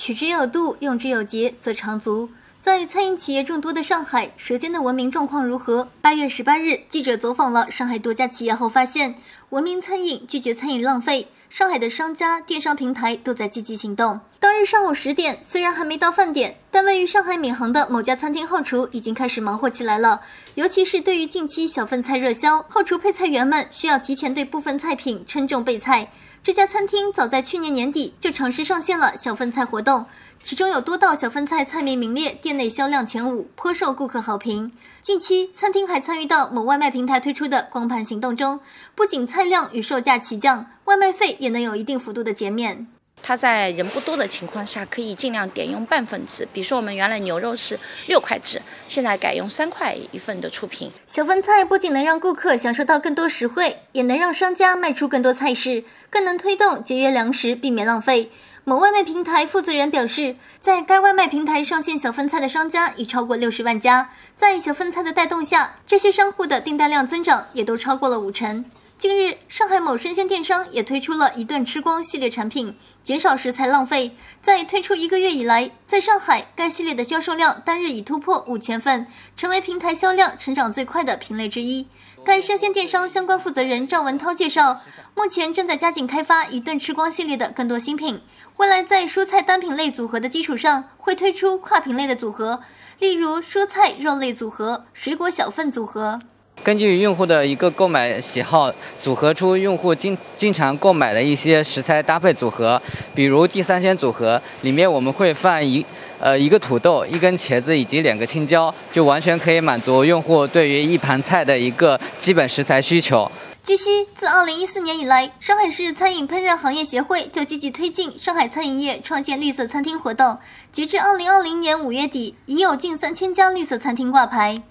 取之有度，用之有节，则长足。在餐饮企业众多的上海，舌尖的文明状况如何？八月十八日，记者走访了上海多家企业后发现，文明餐饮拒绝餐饮浪费。上海的商家、电商平台都在积极行动。日上午十点，虽然还没到饭点，但位于上海闵行的某家餐厅后厨已经开始忙活起来了。尤其是对于近期小份菜热销，后厨配菜员们需要提前对部分菜品称重备菜。这家餐厅早在去年年底就尝试上线了小份菜活动，其中有多道小份菜菜名名列店内销量前五，颇受顾客好评。近期，餐厅还参与到某外卖平台推出的光盘行动中，不仅菜量与售价齐降，外卖费也能有一定幅度的减免。它在人不多的情况下，可以尽量点用半份制。比如说，我们原来牛肉是六块制，现在改用三块一份的出品。小份菜不仅能让顾客享受到更多实惠，也能让商家卖出更多菜式，更能推动节约粮食，避免浪费。某外卖平台负责人表示，在该外卖平台上线小份菜的商家已超过六十万家，在小份菜的带动下，这些商户的订单量增长也都超过了五成。近日，上海某生鲜电商也推出了一顿吃光系列产品，减少食材浪费。在推出一个月以来，在上海该系列的销售量单日已突破五千份，成为平台销量成长最快的品类之一。该生鲜电商相关负责人赵文涛介绍，目前正在加紧开发一顿吃光系列的更多新品，未来在蔬菜单品类组合的基础上，会推出跨品类的组合，例如蔬菜肉类组合、水果小份组合。根据用户的一个购买喜好，组合出用户经经常购买的一些食材搭配组合，比如地三鲜组合，里面我们会放一呃一个土豆、一根茄子以及两个青椒，就完全可以满足用户对于一盘菜的一个基本食材需求。据悉，自2014年以来，上海市餐饮烹饪行业协会就积极推进上海餐饮业创建绿色餐厅活动，截至2020年5月底，已有近三千家绿色餐厅挂牌。